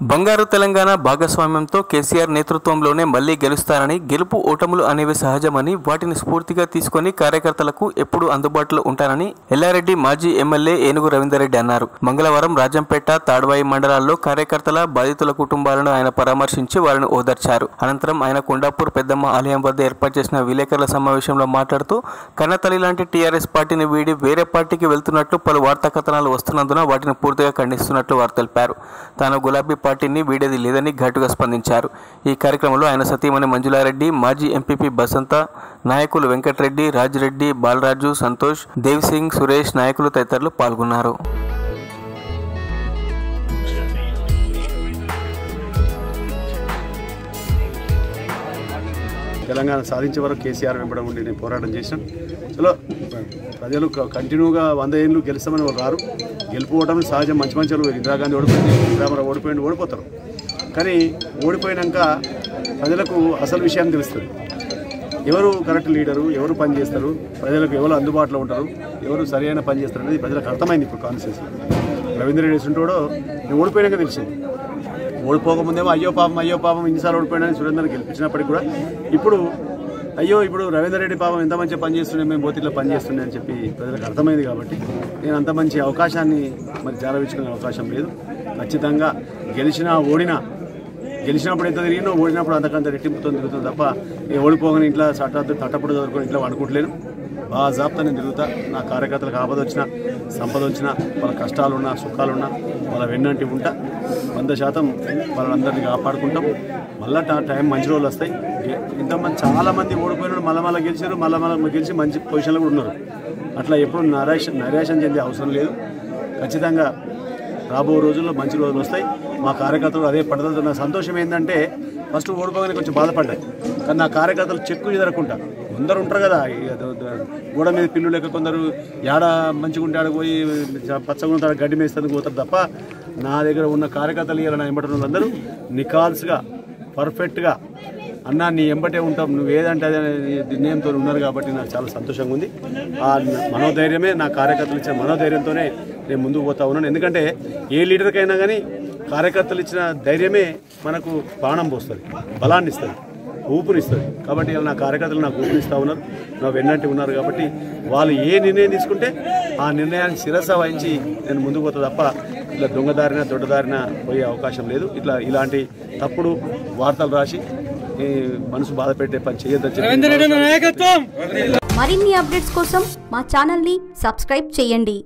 బంగారు తెలంగాణ భాగస్వామ్యంతో కేసీఆర్ నేతృత్వంలోనే మళ్ళీ గెలుస్తారని గెలుపు ఓటములు అనేవి సహజమని వాటిని స్ఫూర్తిగా తీసుకొని కార్యకర్తలకు ఎప్పుడూ అందుబాటులో ఉంటానని ఎల్లారెడ్డి మాజీ ఎమ్మెల్యే ఏనుగు రవీందర్రెడ్డి అన్నారు. మంగళవారం రాజంపేట తాడ్వాయి మండలాల్లో కార్యకర్తల బాధితుల కుటుంబాలను ఆయన పరామర్శించి వారిని ఓదార్చారు. అనంతరం ఆయన కొండాపూర్ పెద్దమ్మ ఆలయం వద్ద ఏర్పాటు చేసిన విలేకరుల సమావేశంలో మాట్లాడుతూ కన్నతల్లి లాంటి టీఆర్ఎస్ పార్టీని వీడి వేరే పార్టీకి వెళ్తున్నట్లు పలు వార్తా కథనాలు వస్తున్నందున వాటిని పూర్తిగా ఖండిస్తున్నట్లు వారు తెలిపారు. తాను గులాబీ పార్టీని వీడేది లేదని ఘాటుగా స్పందించారు. ఈ కార్యక్రమంలో ఆయన సతీమణి మంజులారెడ్డి మాజీ ఎంపీపీ బసంత నాయకులు వెంకటరెడ్డి రాజిరెడ్డి బాలరాజు సంతోష్ దేవ్ సింగ్ సురేష్ నాయకులు తదితరులు పాల్గొన్నారు. తెలంగాణ సాధించే వరకు కేసీఆర్ వెంబడి ఉండి నేను పోరాటం చేసినాం చలో ప్రజలు కంటిన్యూగా వంద ఏళ్ళు గెలుస్తామని వాళ్ళు రారు. గెలుపుకోవడం సహజం మంచి మంచి ఇందిరాగాంధీ ఓడిపోయింది ఇందిరామరావు ఓడిపోయింది ఓడిపోతారు. కానీ ఓడిపోయినాక ప్రజలకు అసలు విషయాన్ని తెలుస్తుంది. ఎవరు కరెక్ట్ లీడరు ఎవరు పని చేస్తారు ప్రజలకు ఎవరు అందుబాటులో ఉంటారు ఎవరు సరైన పని చేస్తారు అనేది ప్రజలకు అర్థమైంది ఇప్పుడు కాన్స్టిట్యూన్సీ రవీంద్ర రెడ్డి ఉంటాడో నేను ఓడిపోయినాక తెలిసింది. ఓడిపోకముందేమో అయ్యో పాపం అయ్యో పాపం ఇన్నిసార్లు ఓడిపోయాడని సురేందర్ గెలిపించినప్పటికి కూడా ఇప్పుడు అయ్యో ఇప్పుడు రవీందర్ రెడ్డి పాపం ఎంత మంచి పని చేస్తుండే మేము బోతిలో పని చేస్తుండే అని చెప్పి ప్రజలకు అర్థమైంది కాబట్టి నేను అంత మంచి అవకాశాన్ని మరి జారవించుకునే అవకాశం లేదు. ఖచ్చితంగా గెలిచినా ఓడినా గెలిచినప్పుడు ఎంత తిరిగినో ఓడినప్పుడు అంతకంత రెట్టింపుతో తిరుగుతుంది తప్ప ఓడిపోగానే ఇంట్లో చట్ట తట్టప్పుడు చదువుకొని ఇంట్లో అనుకుంటలేను బాగా జాబ్తా నేను తిరుగుతా నా కార్యకర్తలకు ఆపద వచ్చినా సంపద వచ్చినా వాళ్ళ కష్టాలున్నా సుఖాలున్నా వాళ్ళ వెన్నంటి ఉంటా. వంద శాతం వాళ్ళందరినీ కాపాడుకుంటాం. మళ్ళీ టైం మంచి రోజులు వస్తాయి. ఇంతమంది చాలామంది ఓడిపోయినారు మళ్ళీ మళ్ళీ గెలిచారు మళ్ళీ మళ్ళీ గెలిచి మంచి పొజిషన్లో కూడా ఉన్నారు. అట్లా ఎప్పుడు నరేషన్ నరేషన్ చెందే అవసరం లేదు. ఖచ్చితంగా రాబో రోజుల్లో మంచి రోజులు వస్తాయి. మా కార్యకర్తలు అదే పడదలతో నా సంతోషం ఏంటంటే ఫస్ట్ ఓడిపోగానే కొంచెం బాధపడ్డాయి. కానీ నా కార్యకర్తలు చెక్కు ఎదరకుండా కొందరు ఉంటారు కదా గోడ మీద పిల్లు లెక్క కొందరు యాడ మంచిగా ఉంటే ఆడ పోయి చ- పచ్చగా ఉంటాడు గడ్డి మేస్తుంది పోతారు తప్ప నా దగ్గర ఉన్న కార్యకర్తలు ఇవాళ నా ఎంబటి ఉన్న వాళ్ళందరూ నికాల్స్గా పర్ఫెక్ట్గా అన్నా నీ ఎంబటే ఉంటాం నువ్వు ఏదంటే అదే నిర్ణయంతో ఉన్నారు కాబట్టి నాకు చాలా సంతోషంగా ఉంది. ఆ మనోధైర్యమే నా కార్యకర్తలు ఇచ్చిన మనోధైర్యంతోనే నేను ముందుకు పోతా ఉన్నాను. ఎందుకంటే ఏ లీడర్కైనా కానీ కార్యకర్తలు ఇచ్చిన ధైర్యమే మనకు ప్రాణం పోస్తుంది బలాన్ని ఇస్తుంది ఊపిరిస్తుంది కాబట్టి ఇలా నా కార్యకర్తలు నాకు ఊపిరిస్తూ ఉన్నారు. నా వెన్నట్టు ఉన్నారు కాబట్టి వాళ్ళు ఏ నిర్ణయం తీసుకుంటే ఆ నిర్ణయానికి శిరస వహించి నేను ముందుకు పోతా తప్ప ఇట్లా దొంగదారిన దొడ్డదారిన పోయే అవకాశం లేదు. ఇట్లా ఇలాంటి తప్పుడు వార్తలు రాసి ఈ మనసు బాధ పెట్టే పని చేయొద్దని చెప్పి మరిన్ని అప్డేట్స్ కోసం మా ఛానల్ని సబ్స్క్రైబ్ చేయండి.